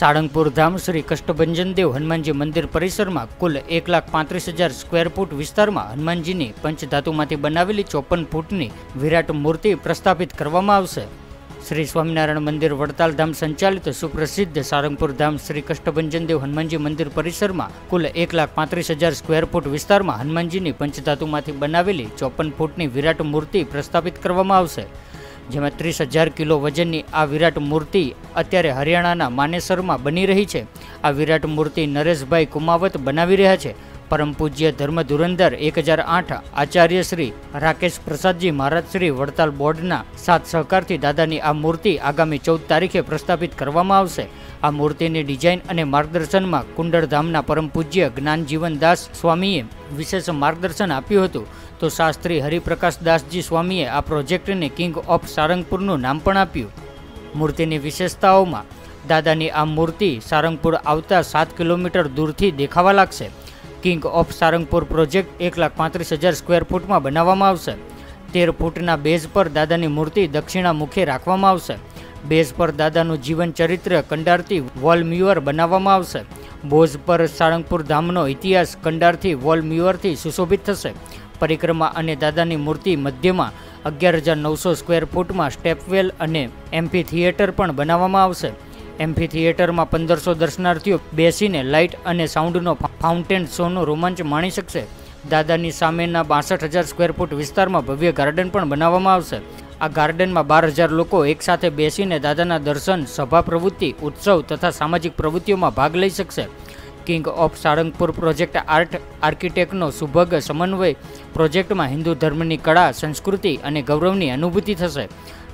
સાળંગપુર ધામ શ્રી કષ્ટભંજનદેવ હનુમાનજી મંદિર પરિસરમાં કુલ એક લાખ પાંત્રીસ હજાર સ્ક્વેર ફૂટ વિસ્તારમાં હનુમાનજીની પંચધાતુમાંથી બનાવેલી ચોપન ફૂટની વિરાટ મૂર્તિ પ્રસ્થાપિત કરવામાં આવશે. શ્રી સ્વામિનારાયણ મંદિર વડતાલ ધામ સંચાલિત સુપ્રસિદ્ધ સારંગપુર ધામ શ્રી કષ્ટભંજનદેવ હનુમાનજી મંદિર પરિસરમાં કુલ એક લાખ પાંત્રીસ હજાર સ્ક્વેર ફૂટ વિસ્તારમાં હનુમાનજીની પંચધાતુમાંથી બનાવેલી ચોપન ફૂટની વિરાટ મૂર્તિ પ્રસ્થાપિત કરવામાં આવશે. જેમાં ત્રીસ હજાર કિલો વજનની આ વિરાટ મૂર્તિ અત્યારે હરિયાણાના માનેસરમાં બની રહી છે. આ વિરાટ મૂર્તિ નરેશભાઈ કુમાવત બનાવી રહ્યા છે. પરમ પૂજ્ય ધર્મ ધુરંધર એક હજાર આઠ આચાર્ય શ્રી રાકેશ પ્રસાદજી મહારાજ શ્રી વડતાલ બોર્ડના સાથ સહકારથી દાદાની આ મૂર્તિ આગામી ચૌદ તારીખે પ્રસ્થાપિત કરવામાં આવશે. આ મૂર્તિની ડિઝાઇન અને માર્ગદર્શનમાં કુંડળધામના પરમ પૂજ્ય જ્ઞાનજીવન દાસ સ્વામીએ વિશેષ માર્ગદર્શન આપ્યું હતું. તો શાસ્ત્રી હરિપ્રકાશ દાસજી સ્વામીએ આ પ્રોજેક્ટને કિંગ ઓફ સારંગપુરનું નામ પણ આપ્યું. મૂર્તિની વિશેષતાઓમાં દાદાની આ મૂર્તિ સારંગપુર આવતા સાત કિલોમીટર દૂરથી દેખાવા લાગશે. કિંગ ઓફ સારંગપુર પ્રોજેક્ટ એક લાખ પાંત્રીસ હજાર સ્ક્વેર ફૂટમાં બનાવવામાં આવશે. તેર ફૂટના બેઝ પર દાદાની મૂર્તિ દક્ષિણા મુખે રાખવામાં આવશે. બેઝ પર દાદાનું જીવન ચરિત્ર કંડારથી વોલ મ્યુઅર બનાવવામાં આવશે. બોઝ પર સાળંગપુર ધામનો ઇતિહાસ કંડારથી વોલ મ્યુઅરથી સુશોભિત થશે. પરિક્રમા અને દાદાની મૂર્તિ મધ્યમાં અગિયાર હજાર નવસો સ્ક્વેર ફૂટમાં સ્ટેપવેલ અને એમ્ફી થિયેટર પણ બનાવવામાં આવશે. એમ્ફી થિયેટરમાં પંદરસો દર્શનાર્થીઓ બેસીને લાઇટ અને સાઉન્ડનો ફાઉન્ટેન શોનો રોમાંચ માણી શકશે. દાદાની સામેના બાસઠ હજાર સ્ક્વેર ફૂટ વિસ્તારમાં ભવ્ય ગાર્ડન પણ બનાવવામાં આવશે. આ ગાર્ડનમાં બાર હજાર લોકો એકસાથે બેસીને દાદાના દર્શન, સભા પ્રવૃત્તિ, ઉત્સવ તથા સામાજિક પ્રવૃત્તિઓમાં ભાગ લઈ શકશે. King of Salangpur project art આર્કિટેક્ટનો સુભગ સમન્વય પ્રોજેક્ટમાં હિન્દુ ધર્મની કળા, સંસ્કૃતિ અને ગૌરવની અનુભૂતિ થશે.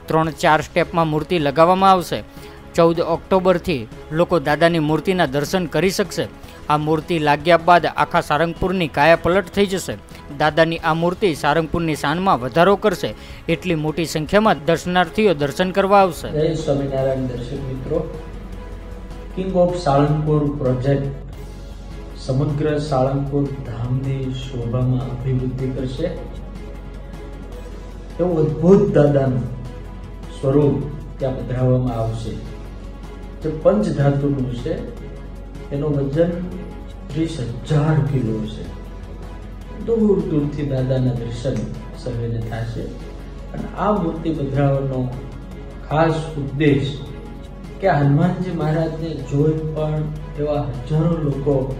ત્રણ ચાર સ્ટેપમાં મૂર્તિ લગાવવામાં આવશે. ચૌદ ઓક્ટોબરથી લોકો દાદાની મૂર્તિના દર્શન કરી શકશે. આ મૂર્તિ લાગ્યા બાદ આખા સારંગપુરની કાયાપલટ થઈ જશે. દાદાની આ મૂર્તિ સારંગપુરની શાનમાં વધારો કરશે. એટલી મોટી સંખ્યામાં દર્શનાર્થીઓ દર્શન કરવા આવશે. જય સ્વામિનારાયણ દર્શક મિત્રો. કિંગ ઓફ સાળંગપુર પ્રોજેક્ટ સમગ્ર સાળંગપુર ધામની શોભામાં અભિવૃદ્ધિ કરશે. એવું અદ્ભુત દાદાનું સ્વરૂપ ત્યાં પધરાવવામાં આવશે. જે પંચધાતુનું છે, એનું વજન ત્રીસ હજાર કિલો છે. દૂર દૂરથી દાદાના દર્શન સર્વેને થશે. અને આ મૂર્તિ પધરાવવાનો ખાસ ઉદ્દેશ કે હનુમાનજી મહારાજને જોઈ પણ એવા હજારો લોકો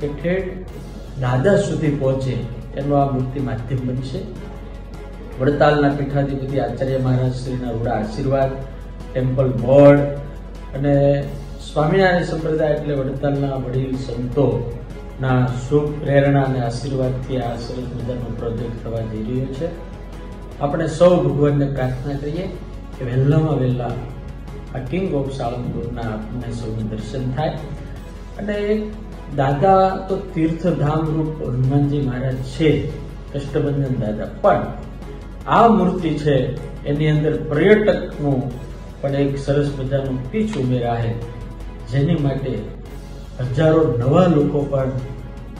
કે ઠેઠ દાદા સુધી પહોંચે એનું આ મૂર્તિ માધ્યમ બનશે. વડતાલના પીઠાધિપતિ આચાર્ય મહારાજ શ્રીના રૂડા આશીર્વાદ, ટેમ્પલ બોર્ડ અને સ્વામિનારાયણ સંપ્રદાય એટલે વડતાલના વડીલ, સંતોના શુભ પ્રેરણા અને આશીર્વાદથી આ સરસ મજાનો પ્રોજેક્ટ થવા જઈ રહ્યો છે. આપણે સૌ ભગવાનને પ્રાર્થના કરીએ કે વહેલામાં વહેલા આ કિંગ ઓફ સાળંગપુરના આપણને સૌને દર્શન થાય. અને દાદા તો તીર્થધામ રૂપ હનુમાનજી મહારાજ છે, કષ્ટબંધન દાદા. પણ આ મૂર્તિ છે, એની અંદર પર્યટકનું પણ એક સરસ મજાનું પીચ ઉમેરાય જેની માટે હજારો નવા લોકો પણ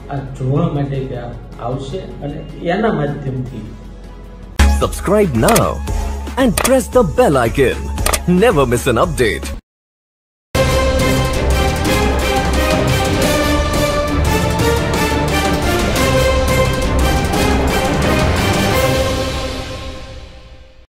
આ જોવા માટે ત્યાં આવશે અને એના માધ્યમથી subscribe now and press the bell icon never miss an update.